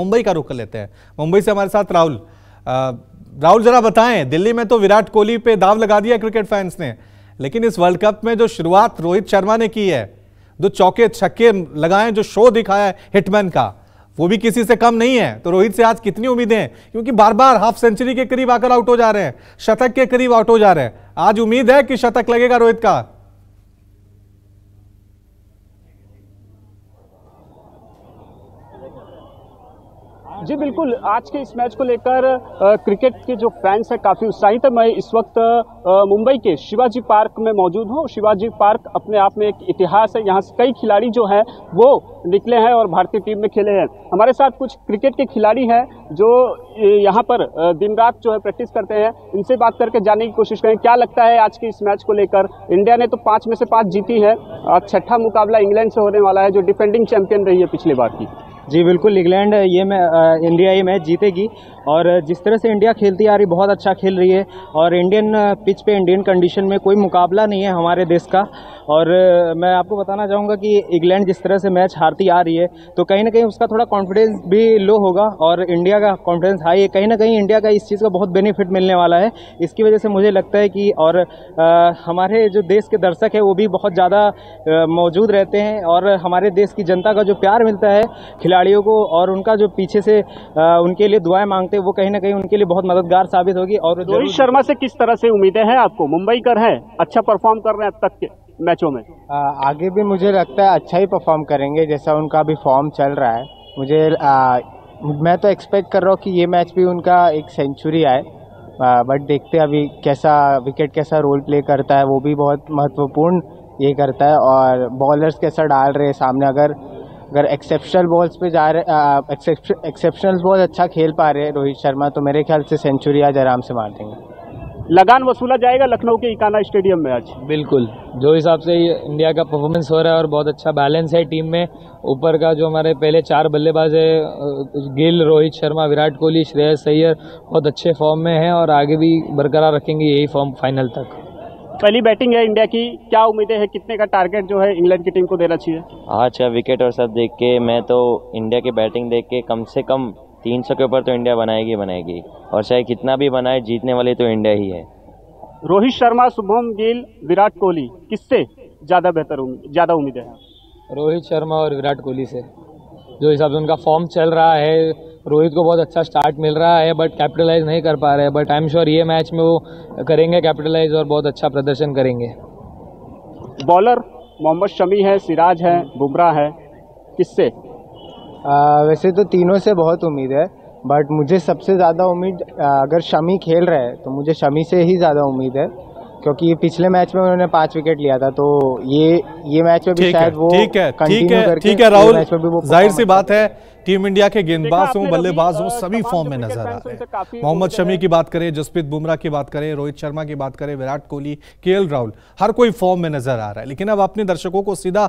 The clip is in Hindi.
मुंबई का रुख कर लेते हैं। मुंबई से हमारे साथ राहुल। राहुल, जरा बताएँ, दिल्ली में तो विराट कोहली पे दाव लगा दिया क्रिकेट फैंस ने, लेकिन इस वर्ल्ड कप में जो शुरुआत रोहित शर्मा ने की है, जो चौके छक्के लगाए, जो शो दिखाया है हिटमैन का, वो भी किसी से कम नहीं है। तो रोहित से आज कितनी उम्मीदें हैं? क्योंकि बार बार हाफ़ सेंचुरी के करीब आकर आउट हो जा रहे हैं, शतक के करीब आउट हो जा रहे हैं। आज उम्मीद है कि शतक लगेगा रोहित का। जी, बिल्कुल। आज के इस मैच को लेकर क्रिकेट के जो फैंस हैं काफ़ी उत्साहित है। मैं इस वक्त मुंबई के शिवाजी पार्क में मौजूद हूँ। शिवाजी पार्क अपने आप में एक इतिहास है। यहाँ से कई खिलाड़ी जो हैं, वो निकले हैं और भारतीय टीम में खेले हैं। हमारे साथ कुछ क्रिकेट के खिलाड़ी हैं जो यहाँ पर दिन रात जो है प्रैक्टिस करते हैं। इनसे बात करके जानने की कोशिश करें, क्या लगता है आज के इस मैच को लेकर? इंडिया ने तो पाँच में से पाँच जीती है। छठा मुकाबला इंग्लैंड से होने वाला है, जो डिफेंडिंग चैंपियन रही है पिछले बार की। जी, बिल्कुल, इंग्लैंड, ये मैं इंडिया, ये मैच जीतेगी। और जिस तरह से इंडिया खेलती आ रही, बहुत अच्छा खेल रही है। और इंडियन पिच पे, इंडियन कंडीशन में कोई मुकाबला नहीं है हमारे देश का। और मैं आपको बताना चाहूँगा कि इंग्लैंड जिस तरह से मैच हारती आ रही है तो कहीं ना कहीं उसका थोड़ा कॉन्फिडेंस भी लो होगा और इंडिया का कॉन्फिडेंस हाई है। कहीं ना कहीं इंडिया का इस चीज़ का बहुत बेनिफिट मिलने वाला है। इसकी वजह से मुझे लगता है कि और आ, हमारे जो देश के दर्शक है वो भी बहुत ज़्यादा मौजूद रहते हैं और हमारे देश की जनता का जो प्यार मिलता है खिलाड़ियों को और उनका जो पीछे से आ, उनके लिए दुआएँ मांगते हैं वो कहीं ना कहीं उनके लिए बहुत मददगार साबित होगी और रोहित शर्मा से किस तरह से उम्मीदें हैं आपको? मुंबई कर है अच्छा परफॉर्म कर रहे हैं अब तक के। मैचों में? आगे भी मुझे लगता है अच्छा ही परफॉर्म करेंगे जैसा उनका अभी फॉर्म चल रहा है। मुझे आ, मैं तो एक्सपेक्ट कर रहा हूँ कि ये मैच भी उनका एक सेंचुरी आए। बट देखते हैं अभी कैसा विकेट कैसा रोल प्ले करता है वो भी बहुत महत्वपूर्ण ये करता है। और बॉलर्स कैसा डाल रहे हैं सामने अगर अगर एक्सेप्शनल बॉल्स पे जा रहे एक्सेप्शनल बॉल अच्छा खेल पा रहे रोहित शर्मा तो मेरे ख्याल से सेंचुरी आज आराम से मार देंगे। लगान वसूला जाएगा लखनऊ के इकाना स्टेडियम में आज। बिल्कुल। जो हिसाब से इंडिया का परफॉर्मेंस हो रहा है और बहुत अच्छा बैलेंस है टीम में ऊपर का जो हमारे पहले चार बल्लेबाज है गिल रोहित शर्मा विराट कोहली श्रेयस अय्यर बहुत अच्छे फॉर्म में है और आगे भी बरकरार रखेंगे यही फॉर्म फाइनल तक। पहली बैटिंग है इंडिया की क्या उम्मीदें हैं? कितने का टारगेट जो है इंग्लैंड की टीम को देना चाहिए? अच्छा विकेट और सब देख के मैं तो इंडिया की बैटिंग देख के कम से कम तीन सौ के ऊपर तो इंडिया बनाएगी बनाएगी। और चाहे कितना भी बनाए जीतने वाली तो इंडिया ही है। रोहित शर्मा शुभम गिल विराट कोहली किससे ज़्यादा बेहतर ज़्यादा उम्मीद है? रोहित शर्मा और विराट कोहली से। जो हिसाब से उनका फॉर्म चल रहा है रोहित को बहुत अच्छा स्टार्ट मिल रहा है बट कैपिटलाइज नहीं कर पा रहे हैं। बट आई एम श्योर ये मैच में वो करेंगे कैपिटलाइज और बहुत अच्छा प्रदर्शन करेंगे। बॉलर मोहम्मद शमी है सिराज है बुमराह है किससे? वैसे तो तीनों से बहुत उम्मीद है बट मुझे सबसे ज़्यादा उम्मीद अगर शमी खेल रहे हैं तो मुझे शमी से ही ज़्यादा उम्मीद है क्योंकि पिछले मैच में उन्होंने पाँच विकेट लिया था तो ये ये मैच में भी शायद वो ठीक है ठीक है ठीक है राहुल ज़ाहिर सी बात है टीम इंडिया के गेंदबाज हों बल्लेबाज हों सभी फॉर्म में नज़र आ रहे हैं। मोहम्मद शमी की बात करें जसप्रीत बुमराह की बात करें रोहित शर्मा की बात करें विराट कोहली के राहुल हर कोई फॉर्म में नज़र आ रहा है। लेकिन अब अपने दर्शकों को सीधा